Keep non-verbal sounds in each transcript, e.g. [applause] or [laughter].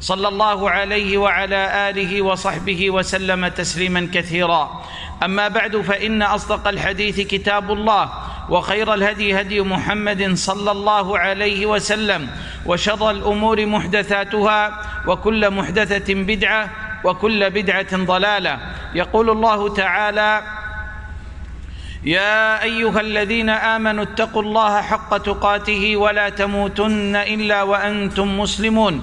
صلى الله عليه وعلى آله وصحبه وسلم تسليما كثيرا. أما بعد فإن أصدق الحديث كتاب الله وخير الهدي هدي محمد صلى الله عليه وسلم وشر الأمور محدثاتها وكل محدثة بدعة وكل بدعة ضلالة. يقول الله تعالى يا أيها الذين آمنوا اتقوا الله حق تقاته ولا تموتن إلا وأنتم مسلمون.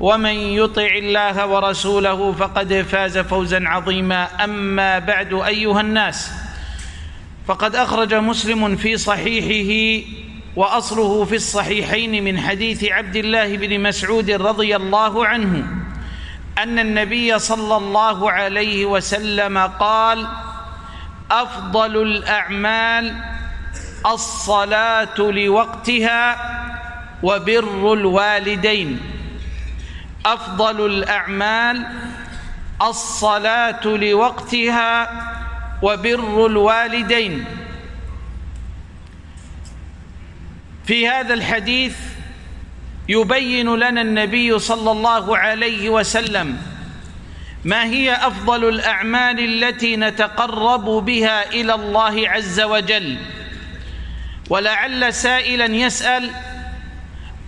ومن يطع الله ورسوله فقد فاز فوزا عظيما. أما بعد أيها الناس فقد أخرج مسلم في صحيحه وأصله في الصحيحين من حديث عبد الله بن مسعود رضي الله عنه أن النبي صلى الله عليه وسلم قال أفضل الأعمال الصلاة لوقتها وبر الوالدين. أفضل الأعمال الصلاة لوقتها وبر الوالدين. في هذا الحديث يبين لنا النبي صلى الله عليه وسلم ما هي أفضل الأعمال التي نتقرب بها إلى الله عز وجل. ولعل سائلا يسأل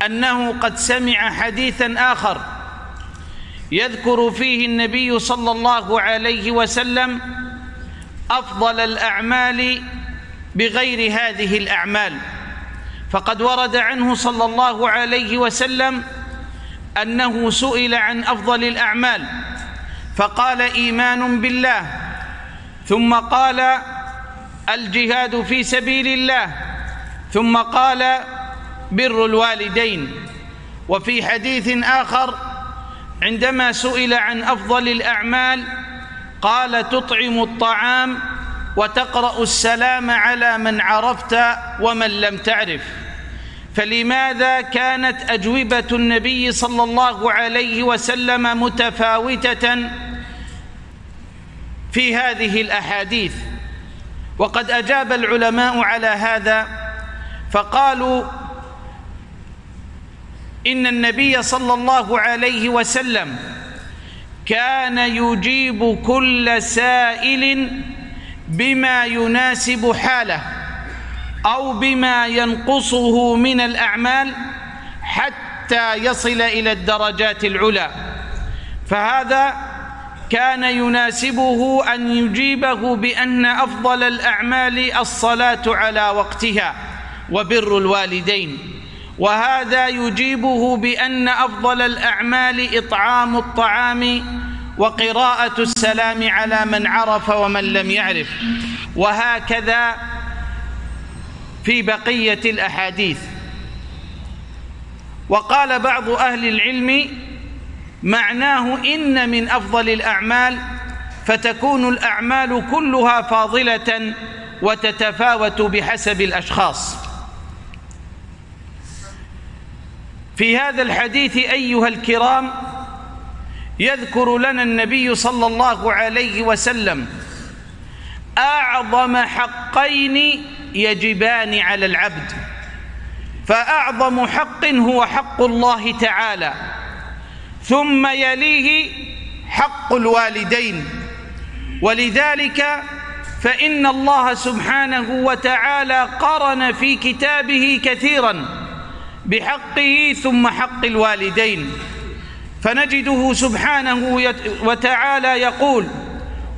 أنه قد سمع حديثا آخر. يذكر فيه النبي صلى الله عليه وسلم أفضل الأعمال بغير هذه الأعمال. فقد ورد عنه صلى الله عليه وسلم أنه سئل عن أفضل الأعمال فقال إيمان بالله ثم قال الجهاد في سبيل الله ثم قال بر الوالدين. وفي حديث آخر عندما سئل عن أفضل الأعمال قال تطعم الطعام وتقرأ السلام على من عرفت ومن لم تعرف. فلماذا كانت أجوبة النبي صلى الله عليه وسلم متفاوتة في هذه الأحاديث؟ وقد أجاب العلماء على هذا فقالوا إن النبي صلى الله عليه وسلم كان يجيب كل سائل بما يناسب حاله أو بما ينقصه من الأعمال حتى يصل إلى الدرجات العلى. فهذا كان يناسبه أن يجيبه بأن أفضل الأعمال الصلاة على وقتها وبر الوالدين. وهذا يجيبه بأن أفضل الأعمال إطعام الطعام وقراءة السلام على من عرف ومن لم يعرف. وهكذا في بقية الأحاديث. وقال بعض أهل العلم معناه إن من أفضل الأعمال فتكون الأعمال كلها فاضلة وتتفاوت بحسب الأشخاص. في هذا الحديث أيها الكرام يذكر لنا النبي صلى الله عليه وسلم أعظم حقين يجبان على العبد فأعظم حق هو حق الله تعالى ثم يليه حق الوالدين ولذلك فإن الله سبحانه وتعالى قرن في كتابه كثيرا بحقه ثم حق الوالدين. فنجده سبحانه وتعالى يقول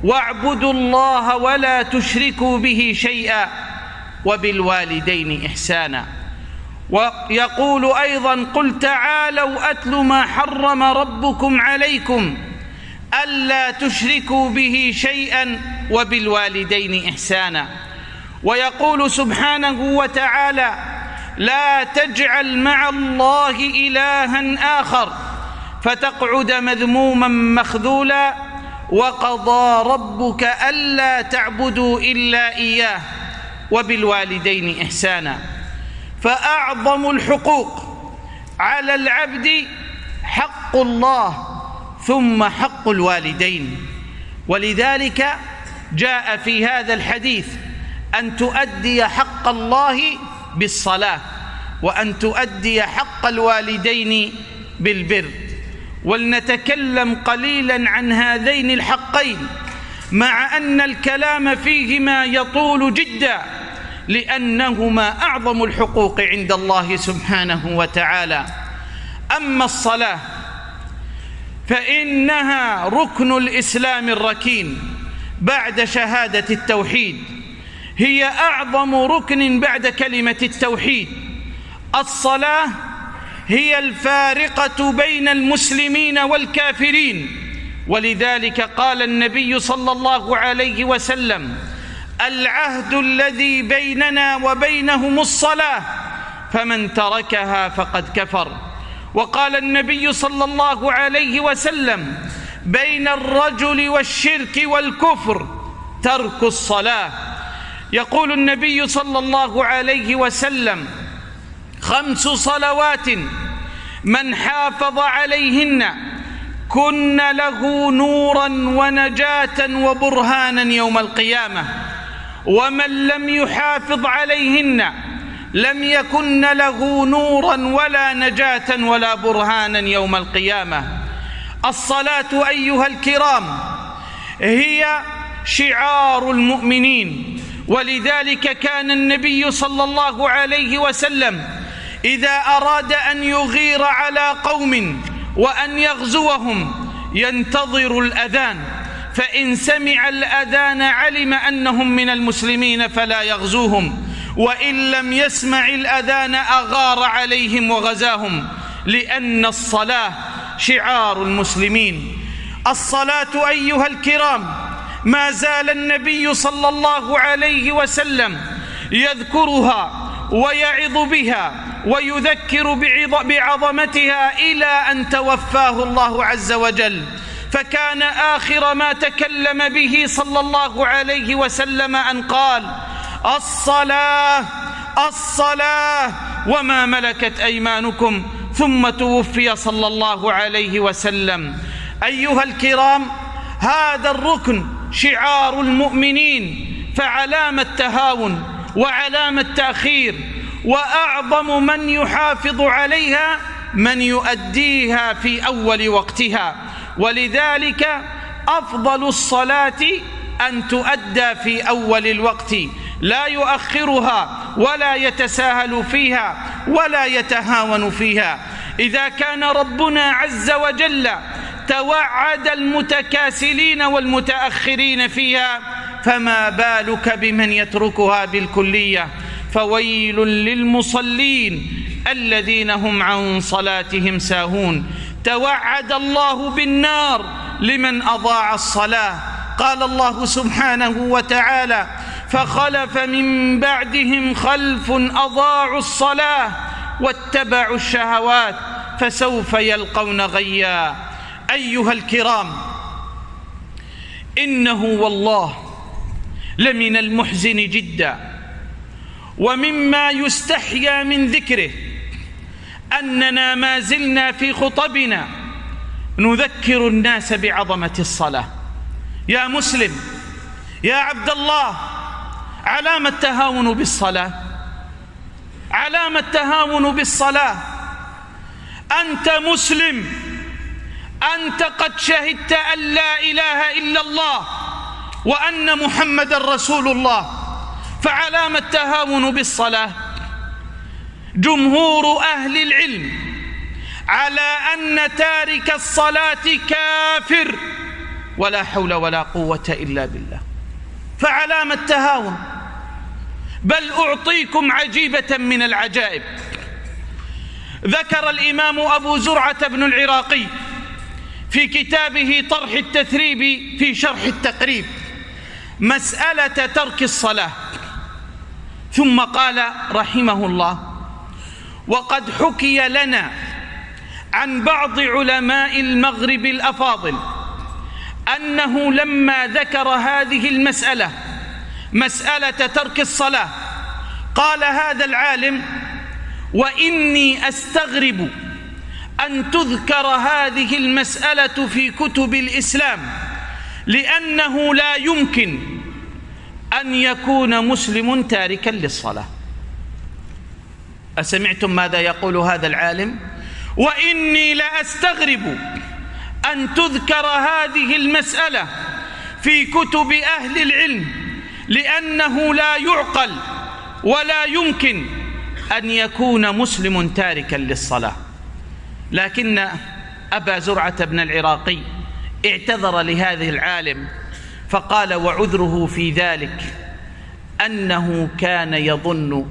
واعبدوا الله ولا تشركوا به شيئا وبالوالدين إحسانا. ويقول أيضا قل تعالوا أتل ما حرم ربكم عليكم ألا تشركوا به شيئا وبالوالدين إحسانا. ويقول سبحانه وتعالى لا تجعل مع الله إلها آخر فتقعد مذموما مخذولا وقضى ربك ألا تعبدوا إلا إياه وبالوالدين إحسانا فأعظم الحقوق على العبد حق الله ثم حق الوالدين ولذلك جاء في هذا الحديث أن تؤدي حق الله بالصلاة وأن تؤدي حق الوالدين بالبر. ولنتكلم قليلا عن هذين الحقين مع أن الكلام فيهما يطول جدا لأنهما أعظم الحقوق عند الله سبحانه وتعالى. أما الصلاة فإنها ركن الإسلام الركين بعد شهادة التوحيد. هي أعظم ركن بعد كلمة التوحيد. الصلاة هي الفارقة بين المسلمين والكافرين. ولذلك قال النبي صلى الله عليه وسلم العهد الذي بيننا وبينهم الصلاة فمن تركها فقد كفر. وقال النبي صلى الله عليه وسلم بين الرجل والشرك والكفر ترك الصلاة. يقول النبي صلى الله عليه وسلم خمس صلوات من حافظ عليهن كن له نورا ونجاة وبرهانا يوم القيامة. ومن لم يحافظ عليهن لم يكن له نورا ولا نجاة ولا برهانا يوم القيامة. الصلاة أيها الكرام هي شعار المؤمنين. ولذلك كان النبي صلى الله عليه وسلم إذا أراد أن يغير على قوم وأن يغزوهم ينتظر الأذان فإن سمع الأذان علم أنهم من المسلمين فلا يغزوهم وإن لم يسمع الأذان أغار عليهم وغزاهم لأن الصلاة شعار المسلمين. الصلاة أيها الكرام ما زال النبي صلى الله عليه وسلم يذكرها ويعظ بها ويذكر بعظمتها إلى أن توفاه الله عز وجل. فكان آخر ما تكلم به صلى الله عليه وسلم أن قال الصلاة الصلاة وما ملكت أيمانكم. ثم توفي صلى الله عليه وسلم. أيها الكرام هذا الركن شعار المؤمنين فعلامة تهاون وعلامة تأخير وأعظم من يحافظ عليها من يؤديها في أول وقتها. ولذلك أفضل الصلاة أن تؤدى في أول الوقت. لا يؤخرها ولا يتساهل فيها ولا يتهاون فيها. إذا كان ربنا عز وجل توعد المتكاسلين والمتأخرين فيها فما بالك بمن يتركها بالكلية؟ فويل للمصلين الذين هم عن صلاتهم ساهون. توعد الله بالنار لمن أضاع الصلاة. قال الله سبحانه وتعالى فخلف من بعدهم خلف أضاعوا الصلاة واتبعوا الشهوات فسوف يلقون غيا. أيها الكرام إنه والله لمن المحزن جدا ومما يستحيا من ذكره أننا ما زلنا في خطبنا نذكر الناس بعظمة الصلاة. يا مسلم يا عبد الله علامة التهاون بالصلاة علامة التهاون بالصلاة. أنت مسلم أنت قد شهدت أن لا إله إلا الله وأن محمد رسول الله فعلامة التهاون بالصلاة. جمهور أهل العلم على أن تارك الصلاة كافر ولا حول ولا قوة إلا بالله. فعلام التهاون. بل أعطيكم عجيبة من العجائب. ذكر الإمام أبو زرعة بن العراقي في كتابه طرح التثريب في شرح التقريب. مسألة ترك الصلاة. ثم قال رحمه الله وقد حكي لنا عن بعض علماء المغرب الأفاضل أنه لما ذكر هذه المسألة مسألة ترك الصلاة قال هذا العالم وإني أستغرب أن تذكر هذه المسألة في كتب الإسلام لأنه لا يمكن أن يكون مسلم تاركا للصلاة. أسمعتم ماذا يقول هذا العالم؟ وإني لأستغرب أن تذكر هذه المسألة في كتب أهل العلم لأنه لا يعقل ولا يمكن أن يكون مسلم تاركا للصلاة. لكن أبا زرعة بن العراقي اعتذر لهذه العالم فقال وعذره في ذلك أنه كان يظن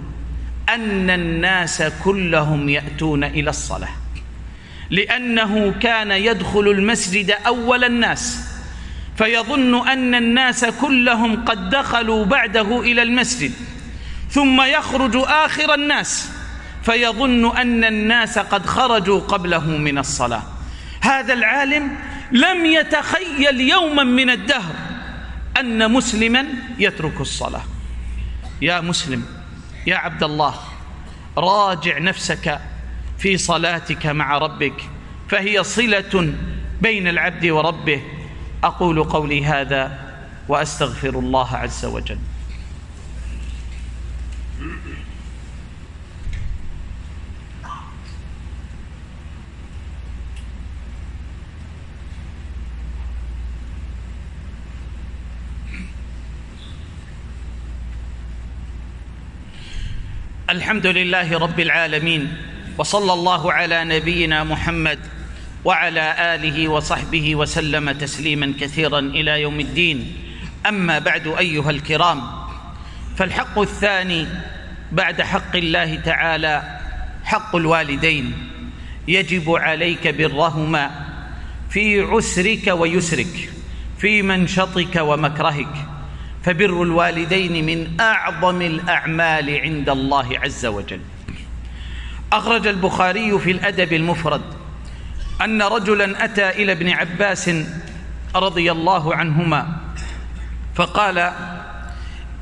أن الناس كلهم يأتون إلى الصلاة لأنه كان يدخل المسجد أول الناس فيظن أن الناس كلهم قد دخلوا بعده إلى المسجد ثم يخرج آخر الناس فيظن أن الناس قد خرجوا قبله من الصلاة. هذا العالم لم يتخيل يوما من الدهر أن مسلما يترك الصلاة. يا مسلم يا عبد الله راجع نفسك في صلاتك مع ربك فهي صلة بين العبد وربه. أقول قولي هذا وأستغفر الله عز وجل. الحمد لله رب العالمين وصلى الله على نبينا محمد وعلى آله وصحبه وسلم تسليما كثيرا إلى يوم الدين. أما بعد أيها الكرام فالحق الثاني بعد حق الله تعالى حق الوالدين. يجب عليك برهما في عسرك ويسرك في منشطك ومكرهك. فبر الوالدين من أعظم الأعمال عند الله عز وجل. أخرج البخاري في الأدب المفرد أن رجلا أتى إلى ابن عباس رضي الله عنهما فقال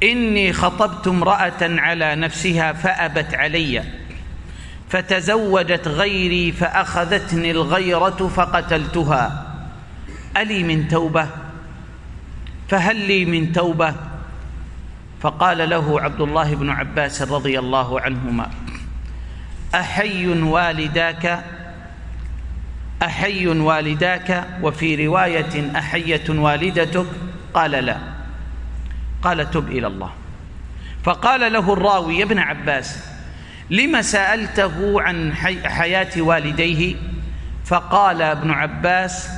إني خطبت امرأة على نفسها فأبت علي فتزوجت غيري فأخذتني الغيرة فقتلتها. ألي من توبة؟ فهل لي من توبة؟ فقال له عبد الله بن عباس رضي الله عنهما أحي والداك أحي والداك وفي رواية احيه والدتك؟ قال لا. قال تب إلى الله. فقال له الراوي يا ابن عباس لم سألته عن حياة والديه؟ فقال ابن عباس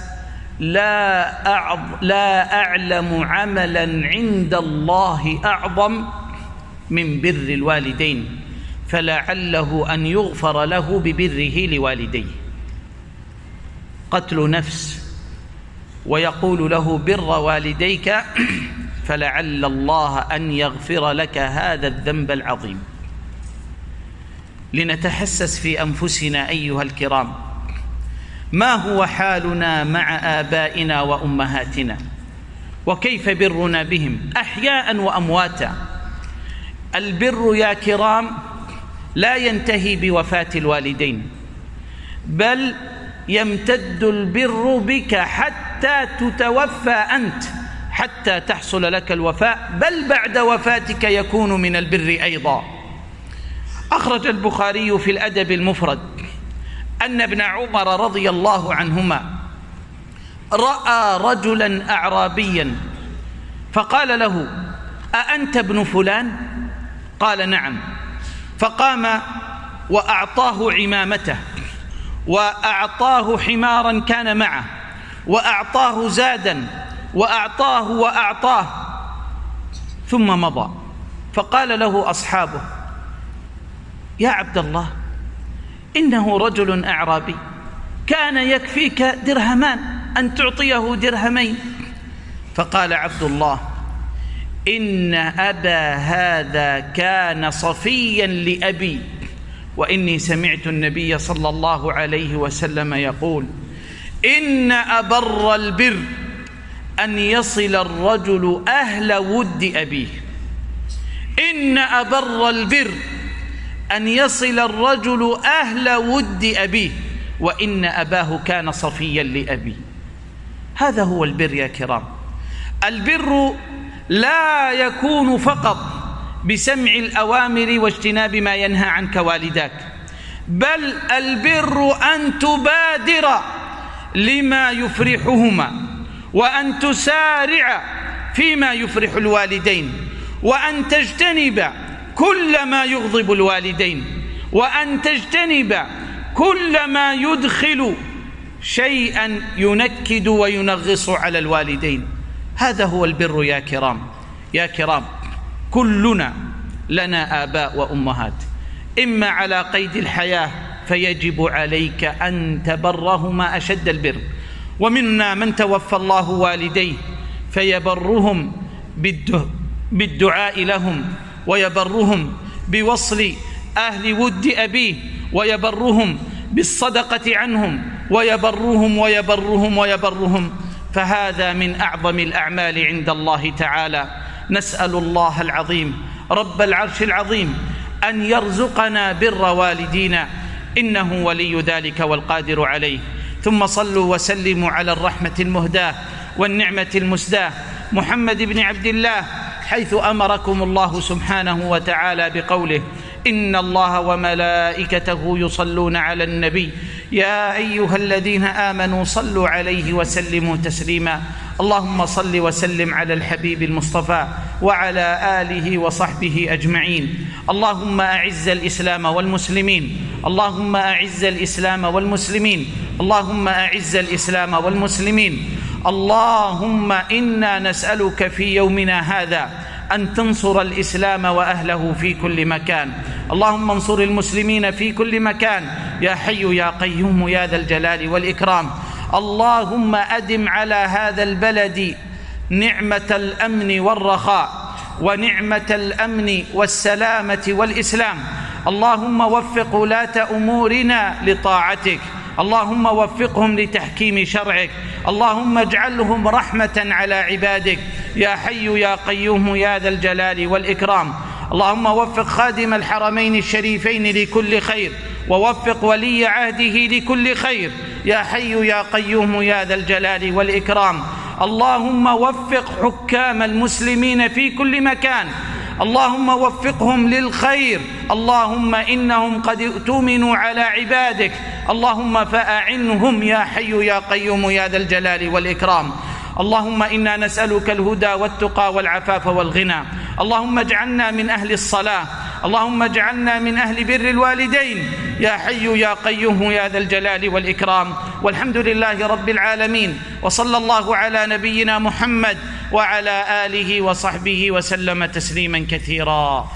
لا لا أعلم عملا عند الله أعظم من بر الوالدين فلعله أن يغفر له ببره لوالديه. قتل نفس ويقول له بر والديك [clears throat] فلعل الله أن يغفر لك هذا الذنب العظيم. لنتحسس في أنفسنا أيها الكرام ما هو حالنا مع آبائنا وأمهاتنا؟ وكيف برنا بهم؟ أحياء وأمواتا. البر يا كرام لا ينتهي بوفاة الوالدين بل يمتد البر بك حتى تتوفى أنت حتى تحصل لك الوفاء بل بعد وفاتك يكون من البر أيضا. أخرج البخاري في الأدب المفرد. أن ابن عمر رضي الله عنهما رأى رجلا أعرابيا فقال له أأنت ابن فلان؟ قال نعم. فقام وأعطاه عمامته وأعطاه حمارا كان معه وأعطاه زادا وأعطاه وأعطاه ثم مضى. فقال له أصحابه يا عبد الله إنه رجل أعرابي. كان يكفيك درهمان أن تعطيه درهمين. فقال عبد الله إن أبا هذا كان صفيا لأبي. وإني سمعت النبي صلى الله عليه وسلم يقول إن أبر البر أن يصل الرجل أهل ود أبيه. إن أبر البر أن يصل الرجل أهل ود أبيه وإن أباه كان صفيا لأبيه. هذا هو البر يا كرام. البر لا يكون فقط بسمع الأوامر واجتناب ما ينهى عنك والداك بل البر أن تبادر لما يفرحهما وأن تسارع فيما يفرح الوالدين وأن تجتنب كل ما يغضب الوالدين وأن تجتنب كل ما يدخل شيئا ينكد وينغص على الوالدين. هذا هو البر يا كرام. يا كرام كلنا لنا آباء وأمهات. إما على قيد الحياة فيجب عليك أن تبرهما أشد البر. ومنا من توفى الله والديه فيبرهم بالدعاء لهم. ويبرهم بوصل أهل ود أبيه ويبرهم بالصدقة عنهم ويبرهم ويبرهم ويبرهم. فهذا من أعظم الأعمال عند الله تعالى. نسأل الله العظيم رب العرش العظيم أن يرزقنا بر والدينا. إنه ولي ذلك والقادر عليه. ثم صلوا وسلموا على الرحمة المهداة والنعمة المسداة. محمد بن عبد الله حيث أمركم الله سبحانه وتعالى بقوله إن الله وملائكته يصلون على النبي يا أيها الذين آمنوا صلوا عليه وسلموا تسليما اللهم صل وسلم على الحبيب المصطفى وعلى آله وصحبه أجمعين اللهم أعز الإسلام والمسلمين اللهم أعز الإسلام والمسلمين اللهم أعز الإسلام والمسلمين اللهم إنا نسألك في يومنا هذا أن تنصر الإسلام وأهله في كل مكان. اللهم انصر المسلمين في كل مكان. يا حي يا قيوم يا ذا الجلال والإكرام. اللهم أدم على هذا البلد نعمة الأمن والرخاء ونعمة الأمن والسلامة والإسلام. اللهم وفق ولاة أمورنا لطاعتك. اللهم وفقهم لتحكيم شرعك. اللهم اجعلهم رحمة على عبادك. يا حي يا قيوم يا ذا الجلال والإكرام. اللهم وفق خادم الحرمين الشريفين لكل خير ووفق ولي عهده لكل خير. يا حي يا قيوم يا ذا الجلال والإكرام. اللهم وفق حكام المسلمين في كل مكان. اللهم وفقهم للخير. اللهم إنهم قد اؤتمنوا على عبادك. اللهم فأعنهم يا حي يا قيوم يا ذا الجلال والإكرام. اللهم إنا نسألك الهدى والتقى والعفاف والغنى. اللهم اجعلنا من أهل الصلاة. اللهم اجعلنا من أهل بر الوالدين. يا حي يا قيوم يا ذا الجلال والإكرام. والحمد لله رب العالمين. وصلى الله على نبينا محمد وعلى آله وصحبه وسلم تسليما كثيرا.